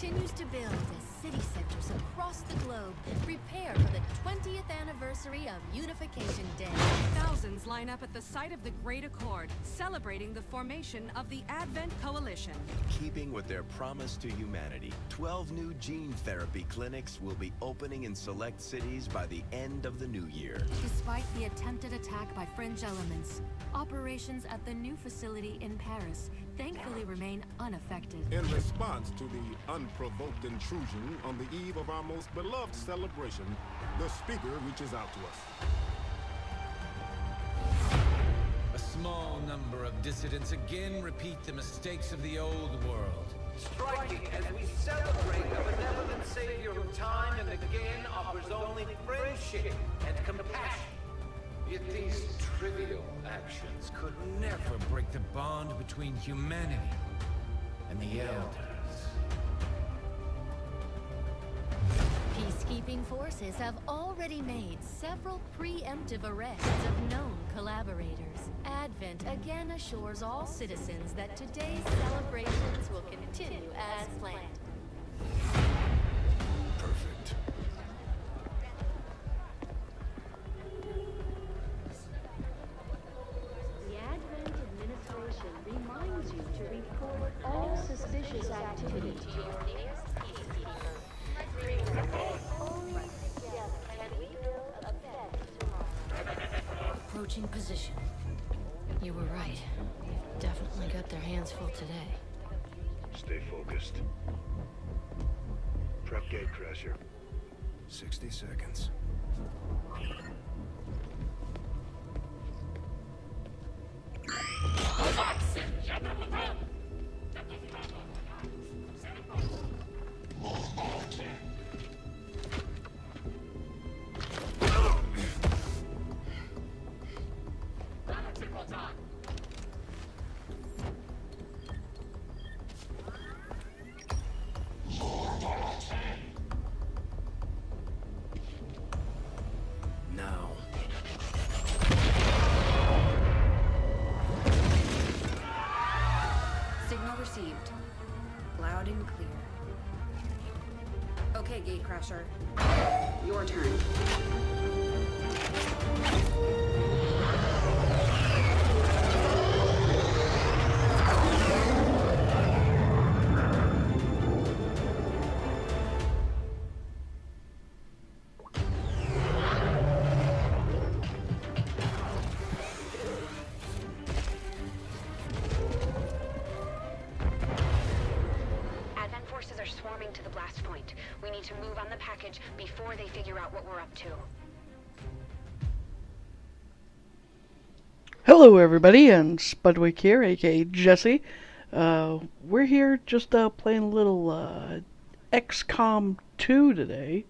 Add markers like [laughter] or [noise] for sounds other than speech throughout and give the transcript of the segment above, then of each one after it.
continues to build city centers across the globe prepare for the 20th anniversary of Unification Day. Thousands line up at the site of the Great Accord, celebrating the formation of the Advent Coalition. Keeping with their promise to humanity, 12 new gene therapy clinics will be opening in select cities by the end of the new year. Despite the attempted attack by fringe elements, operations at the new facility in Paris thankfully remain unaffected. In response to the unprovoked intrusion on the eve of our most beloved celebration, the speaker reaches out to us. A small number of dissidents again repeat the mistakes of the old world. Striking as we celebrate a benevolent savior who time and again offers only friendship and compassion. Yet these trivial actions could never break the bond between humanity and the Elders. Peacekeeping forces have already made several preemptive arrests of known collaborators. Advent again assures all citizens that today's celebrations will continue as planned. Position. You were right. They've definitely got their hands full today. Stay focused. Prep Gatecrasher. 60 seconds. Gatecrasher. Your turn. We need to move on the package before they figure out what we're up to. Hello, everybody, and Spudwick here, aka Jesse. Uh, we're here just uh, playing a little uh, XCOM 2 today.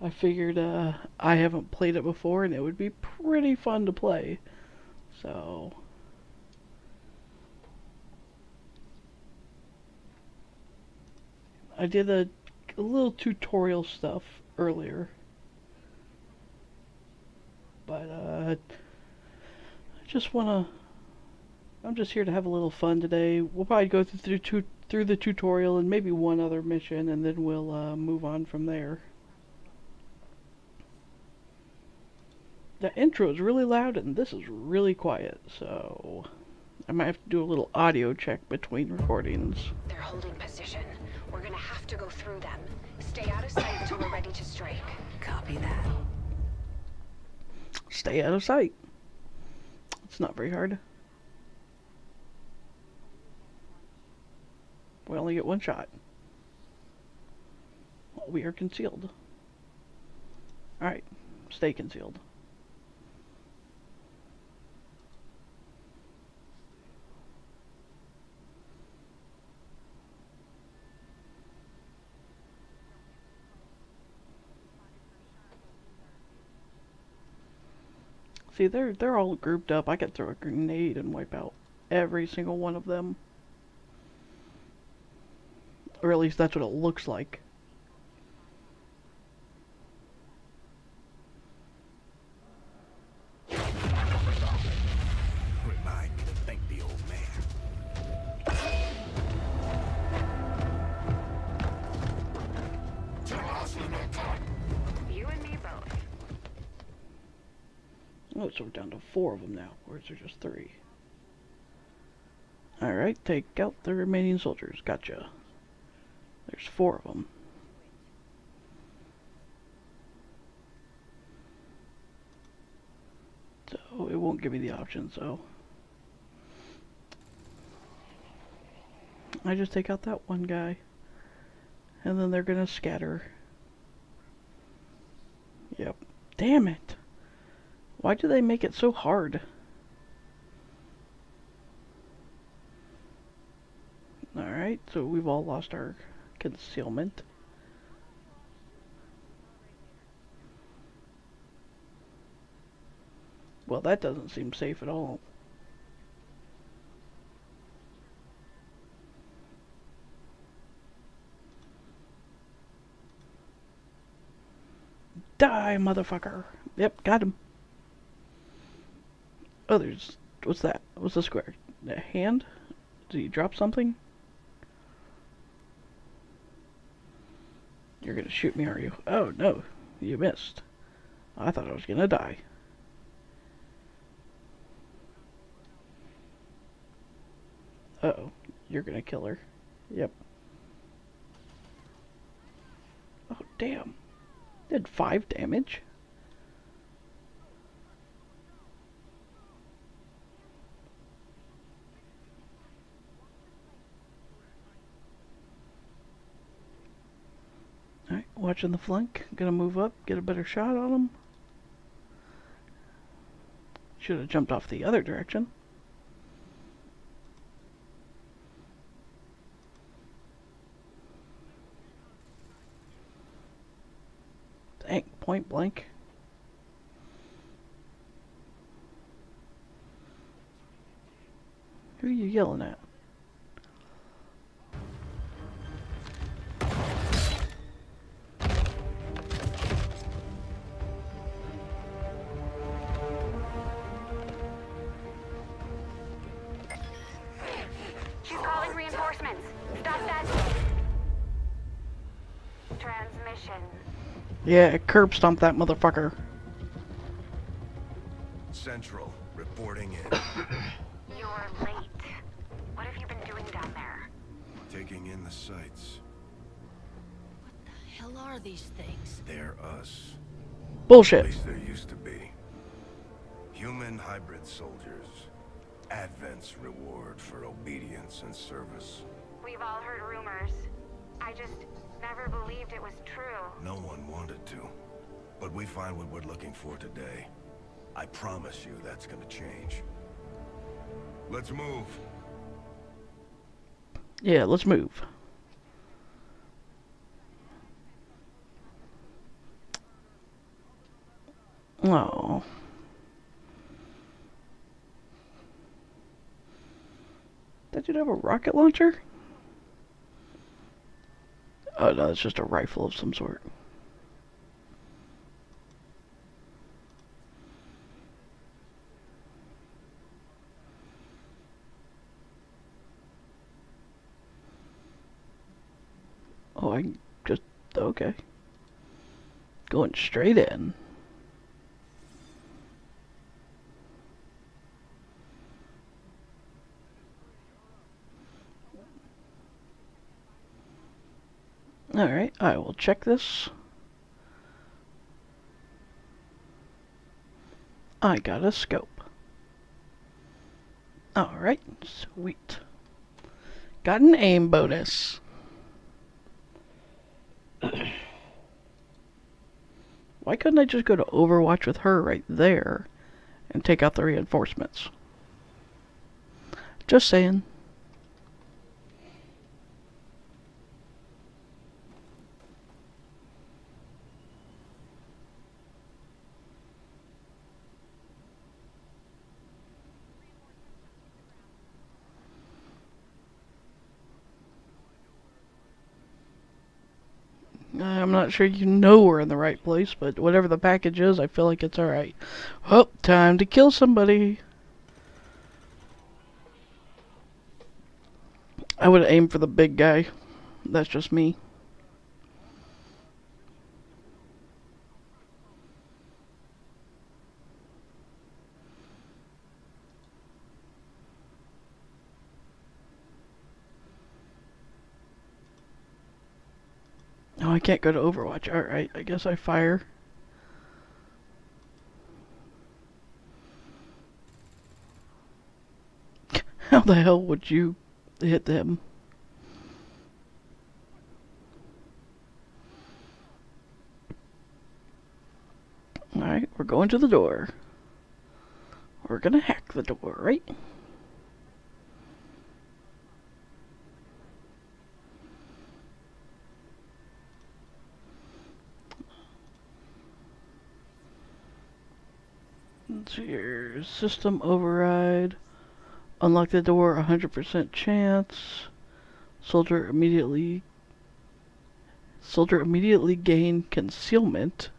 I figured uh, I haven't played it before, and it would be pretty fun to play. So. I did a, a little tutorial stuff earlier. But, uh, I just want to. I'm just here to have a little fun today. We'll probably go through through, through the tutorial and maybe one other mission, and then we'll uh, move on from there. The intro is really loud, and this is really quiet, so I might have to do a little audio check between recordings. They're holding position. We're gonna have to go through them. Stay out of sight until we're ready to strike. Copy that. Stay out of sight. It's not very hard. We only get one shot. We are concealed. Alright, stay concealed. See, they're they're all grouped up. I could throw a grenade and wipe out every single one of them. Or at least that's what it looks like. So we're down to four of them now. Or is there just three? Alright, take out the remaining soldiers. Gotcha. There's four of them. So it won't give me the option, so. I just take out that one guy. And then they're gonna scatter. Yep. Damn it. Why do they make it so hard? Alright, so we've all lost our concealment. Well, that doesn't seem safe at all. Die, motherfucker. Yep, got him. Oh, there's... What's that? What's the square? A hand? Did he drop something? You're gonna shoot me, are you? Oh, no. You missed. I thought I was gonna die. Uh oh You're gonna kill her. Yep. Oh, damn. Did five damage? Alright, watching the flank. Gonna move up, get a better shot on him. Should have jumped off the other direction. Dang, point blank. Who are you yelling at? Yeah, curb stomp that motherfucker. Central, reporting in. [coughs] You're late. What have you been doing down there? Taking in the sights. What the hell are these things? They're us. Bullshit. At least there used to be. Human hybrid soldiers. Advent's reward for obedience and service. We've all heard rumors. I just never believed it was true. No one wanted to. But we find what we're looking for today. I promise you that's gonna change. Let's move. Yeah, let's move. Oh. That dude have a rocket launcher? Oh no, it's just a rifle of some sort. Oh, I just okay. Going straight in. Alright, I will check this. I got a scope. Alright, sweet. Got an aim bonus. [clears throat] Why couldn't I just go to Overwatch with her right there and take out the reinforcements? Just saying. I'm not sure you know we're in the right place, but whatever the package is, I feel like it's alright. Well, time to kill somebody. I would aim for the big guy. That's just me. Can't go to Overwatch. Alright, I guess I fire. [laughs] How the hell would you hit them? Alright, we're going to the door. We're gonna hack the door, right? Here. System override. Unlock the door, 100% chance. Soldier immediately... Soldier immediately gain concealment.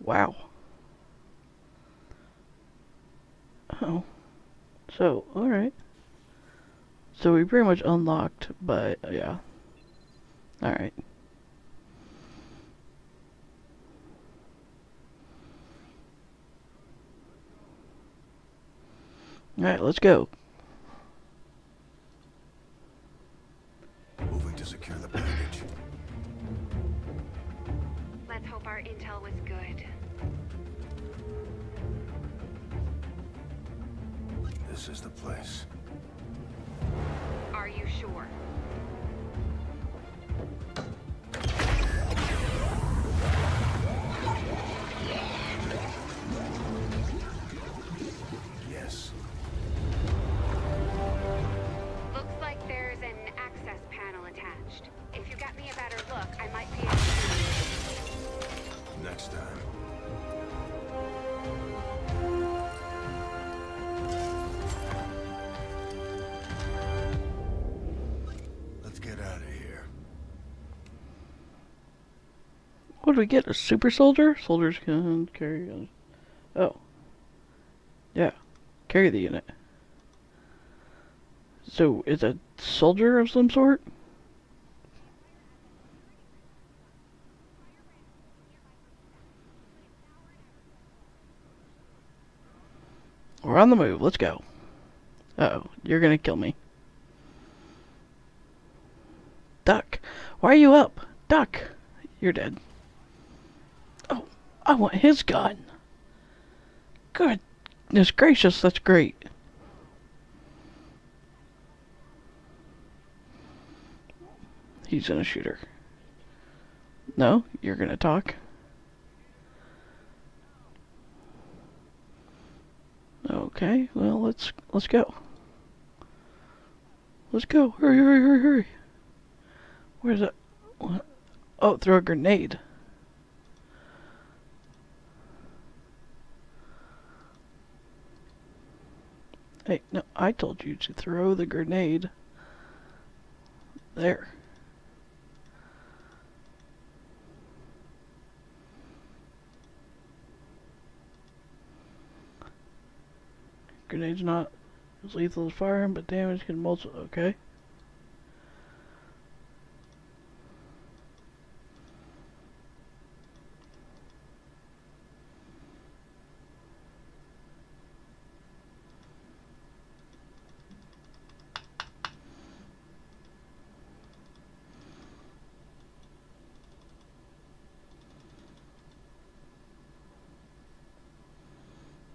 Wow. Oh. So, alright. So we pretty much unlocked, but yeah. Alright. Alright, let's go. What do we get? A super soldier? Soldiers can carry on. Oh. Yeah. Carry the unit. So, is a soldier of some sort? We're on the move. Let's go. Uh oh. You're gonna kill me. Duck. Why are you up? Duck. You're dead. I want his gun. Goodness gracious, that's great. He's in a shooter. No, you're gonna talk. Okay, well let's let's go. Let's go. Hurry, hurry, hurry, hurry. Where's it? What? Oh, throw a grenade. Hey, no, I told you to throw the grenade. There. Grenade's not as lethal as firing, but damage can multiply. Okay.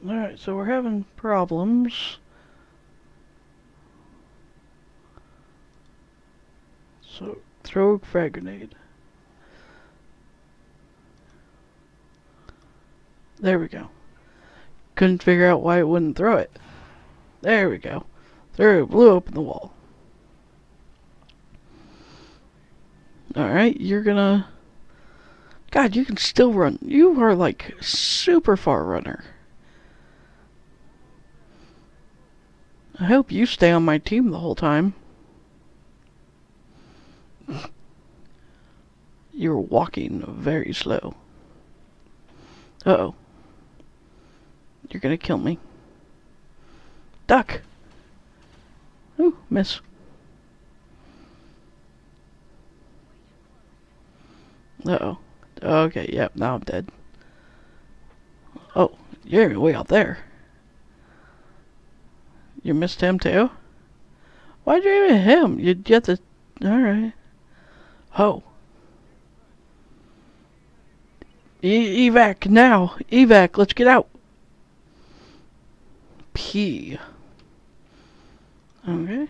Alright, so we're having problems. So, throw a frag grenade. There we go. Couldn't figure out why it wouldn't throw it. There we go. There it blew open the wall. Alright, you're gonna... God, you can still run. You are like super far runner. I hope you stay on my team the whole time. You're walking very slow. Uh-oh. You're gonna kill me. Duck! Ooh, miss. Uh-oh. Okay, yep, now I'm dead. Oh, you're way out there. You missed him too? Why'd you even him? You get the. Alright. Ho. E evac now! Evac, let's get out! P. Okay.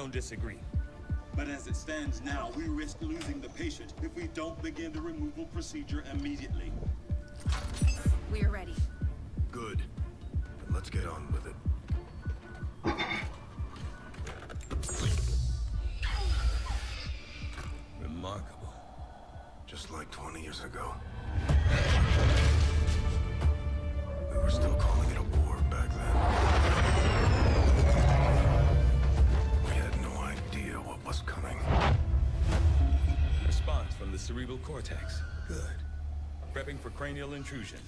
Don't disagree. But as it stands now, we risk losing the patient if we don't begin the removal procedure immediately. We are ready. Good. Then let's get on with it. Remarkable. Just like 20 years ago. Cortex. Good. Prepping for cranial intrusion.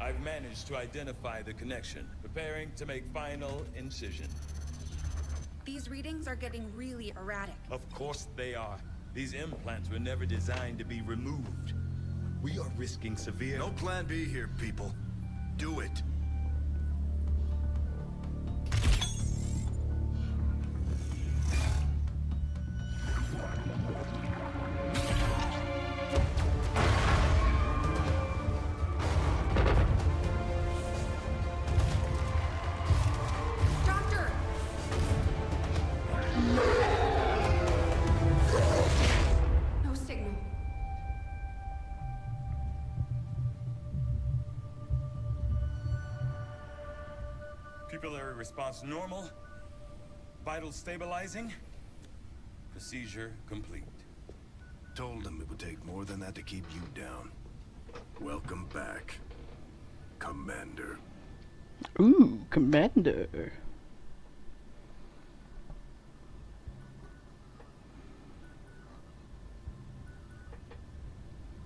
I've managed to identify the connection, preparing to make final incision. These readings are getting really erratic. Of course they are. These implants were never designed to be removed. We are risking severe... No plan B here, people. Do it. Response normal. Vital stabilizing. Procedure complete. Told him it would take more than that to keep you down. Welcome back, Commander. Ooh, Commander.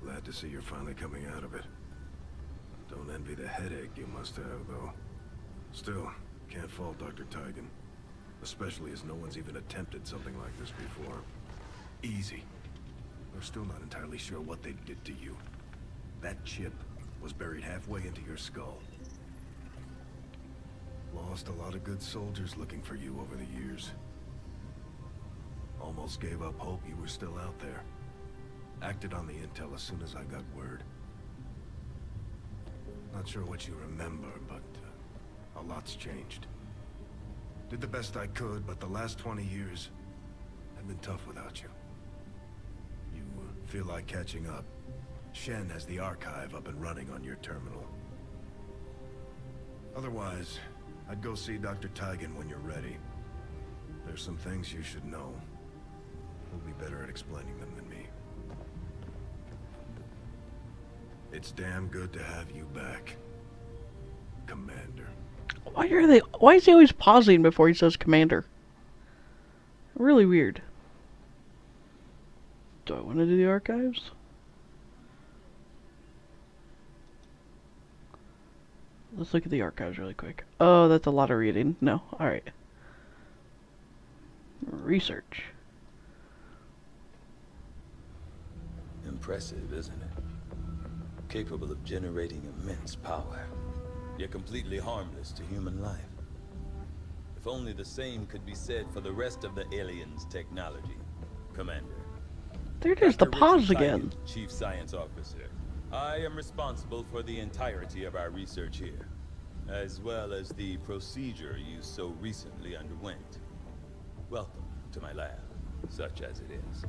Glad to see you're finally coming out of it. Don't envy the headache you must have, though. Still, can't fault Dr. Tygan. Especially as no one's even attempted something like this before. Easy. We're still not entirely sure what they did to you. That chip was buried halfway into your skull. Lost a lot of good soldiers looking for you over the years. Almost gave up hope you were still out there. Acted on the intel as soon as I got word. Not sure what you remember, but uh, a lot's changed. Did the best I could, but the last 20 years have been tough without you. You feel like catching up. Shen has the archive up and running on your terminal. Otherwise, I'd go see Dr. Tygan when you're ready. There's some things you should know. He'll be better at explaining them than me. It's damn good to have you back. Why are they? Why is he always pausing before he says Commander? Really weird. Do I want to do the archives? Let's look at the archives really quick. Oh, that's a lot of reading. No, alright. Research. Impressive, isn't it? Capable of generating immense power, yet completely harmless to human life. If only the same could be said for the rest of the aliens' technology, Commander. There it is, the pause again. Chief Science Officer. I am responsible for the entirety of our research here, as well as the procedure you so recently underwent. Welcome to my lab, such as it is.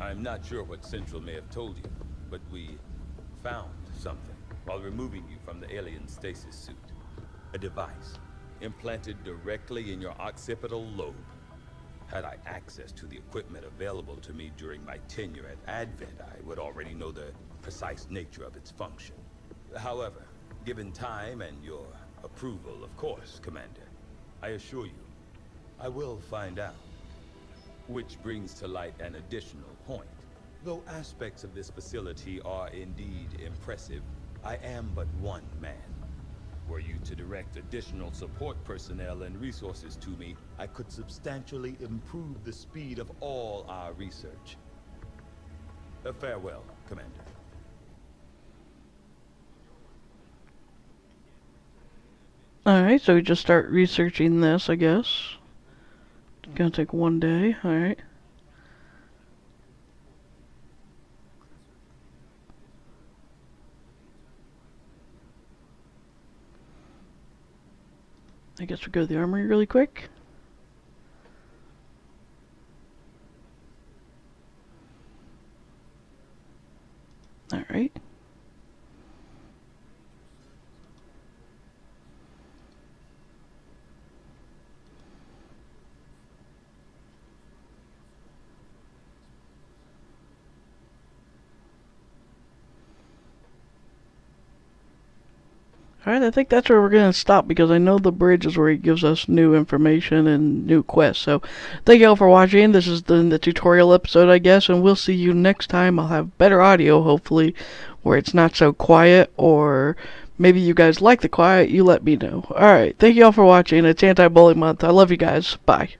I'm not sure what Central may have told you, but we found something while removing you from the alien stasis suit. A device implanted directly in your occipital lobe. Had I access to the equipment available to me during my tenure at Advent, I would already know the precise nature of its function. However, given time and your approval, of course, Commander, I assure you, I will find out. Which brings to light an additional point. Though aspects of this facility are indeed impressive, I am but one man. Were you to direct additional support personnel and resources to me, I could substantially improve the speed of all our research. Uh, farewell, Commander. Alright, so we just start researching this, I guess. It's gonna take one day, alright. I guess we'll go to the armory really quick. Alright. Alright, I think that's where we're going to stop because I know the bridge is where he gives us new information and new quests. So, thank you all for watching. This is the, the tutorial episode, I guess, and we'll see you next time. I'll have better audio, hopefully, where it's not so quiet, or maybe you guys like the quiet. You let me know. Alright, thank you all for watching. It's Anti-Bully Month. I love you guys. Bye.